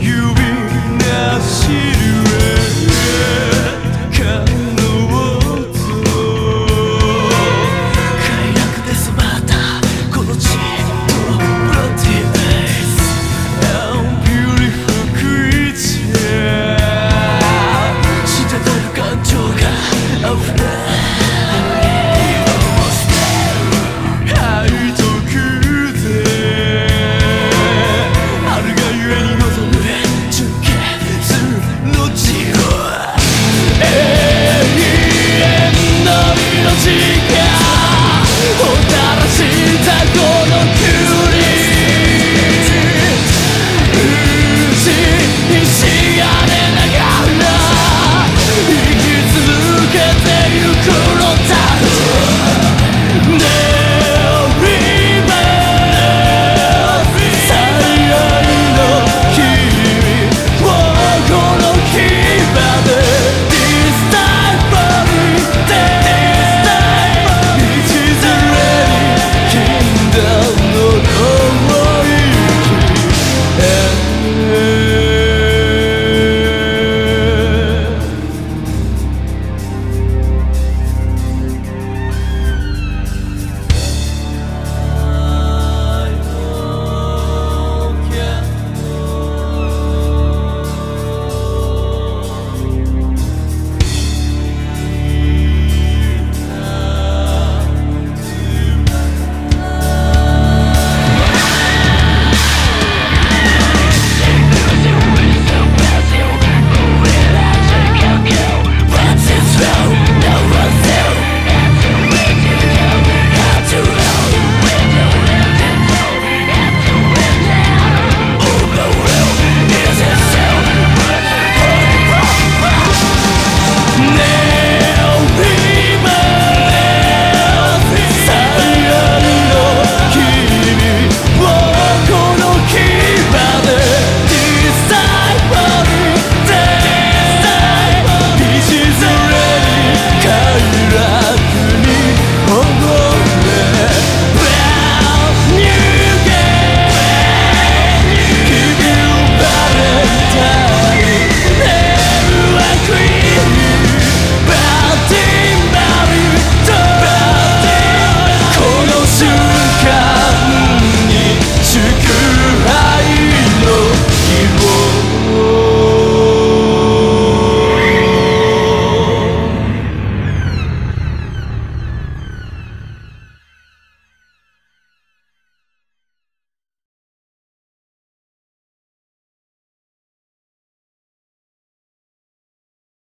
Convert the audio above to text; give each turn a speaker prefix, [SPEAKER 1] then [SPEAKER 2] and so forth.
[SPEAKER 1] 指なしる